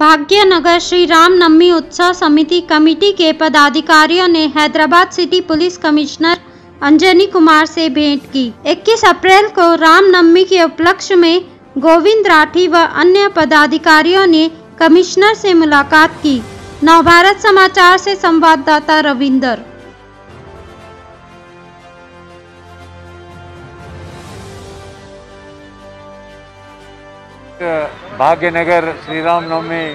भाग्यनगर श्री राम नवमी उत्सव समिति कमेटी के पदाधिकारियों ने Hyderabad city police commissioner Anjani Kumar से भेंट की। 21 अप्रैल को राम नवमी के उपलक्ष्य में गोविंद राठी व अन्य पदाधिकारियों ने कमिश्नर से मुलाकात की। नवभारत समाचार से संवाददाता रविंदर। भाग्यनगर श्री राम नवमी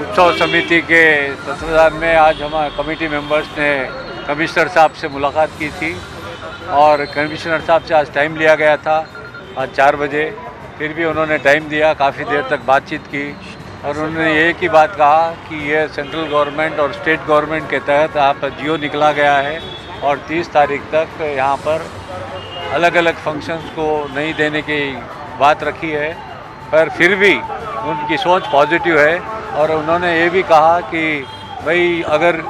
उत्सव समिति के तत्वाधान में आज हमारे कमेटी मेंबर्स ने कमिश्नर साहब से मुलाकात की थी और कमिश्नर साहब से आज टाइम लिया गया था आज चार बजे। फिर भी उन्होंने टाइम दिया, काफ़ी देर तक बातचीत की और उन्होंने एक ही बात कहा कि ये सेंट्रल गवर्नमेंट और स्टेट गवर्नमेंट के तहत यहाँ पर जियो निकला गया है और 30 तारीख तक यहाँ पर अलग अलग फ़ंक्शंस को नहीं देने की बात रखी है। पर फिर भी उनकी सोच पॉजिटिव है और उन्होंने ये भी कहा कि भाई, अगर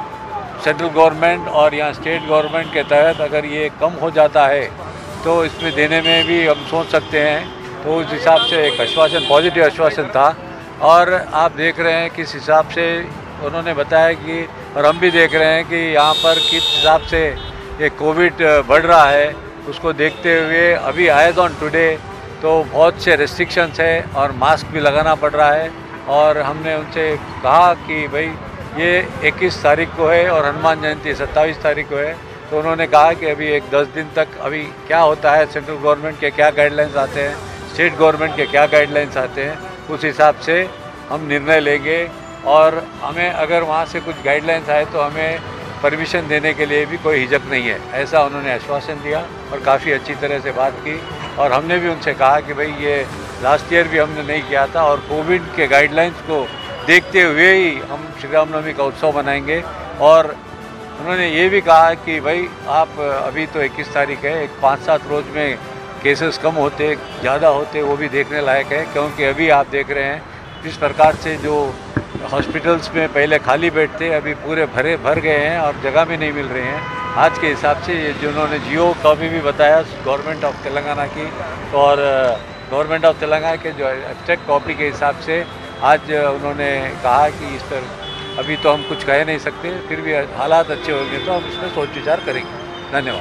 सेंट्रल गवर्नमेंट और यहाँ स्टेट गवर्नमेंट के तहत अगर ये कम हो जाता है तो इसमें देने में भी हम सोच सकते हैं। तो उस हिसाब से एक आश्वासन पॉजिटिव आश्वासन था। और आप देख रहे हैं किस हिसाब से उन्होंने बताया कि, और हम भी देख रहे हैं कि यहाँ पर किस हिसाब से ये कोविड बढ़ रहा है, उसको देखते हुए अभी आए ऑन टुडे तो बहुत से रेस्ट्रिक्शंस है और मास्क भी लगाना पड़ रहा है। और हमने उनसे कहा कि भाई, ये 21 तारीख को है और हनुमान जयंती 27 तारीख को है। तो उन्होंने कहा कि अभी एक 10 दिन तक अभी क्या होता है सेंट्रल गवर्नमेंट के क्या गाइडलाइंस आते हैं स्टेट गवर्नमेंट के क्या गाइडलाइंस आते हैं, उस हिसाब से हम निर्णय लेंगे। और हमें अगर वहाँ से कुछ गाइडलाइंस आए तो हमें परमिशन देने के लिए भी कोई हिजक नहीं है। ऐसा उन्होंने आश्वासन दिया और काफ़ी अच्छी तरह से बात की। और हमने भी उनसे कहा कि भाई, ये लास्ट ईयर भी हमने नहीं किया था और कोविड के गाइडलाइंस को देखते हुए ही हम श्री रामनवमी का उत्सव मनाएँगे। और उन्होंने ये भी कहा कि भाई, आप अभी तो 21 तारीख है, एक पाँच सात रोज़ में केसेस कम होते, ज़्यादा होते, वो भी देखने लायक है, क्योंकि अभी आप देख रहे हैं, जिस प्रकार से जो हॉस्पिटल्स में पहले खाली थे अभी पूरे भरे, भर गए हैं और जगह भी नहीं मिल रही हैं। आज के हिसाब से जिन्होंने जियो का भी, भी बताया गवर्नमेंट ऑफ़ तेलंगाना की और गवर्नमेंट ऑफ़ तेलंगाना के जो एक्स्ट्रैक्ट कॉपी के हिसाब से आज उन्होंने कहा कि इस पर अभी तो हम कुछ कह नहीं सकते फिर भी हालात अच्छे होंगे तो हम इसमें सोच विचार करेंगे। धन्यवाद।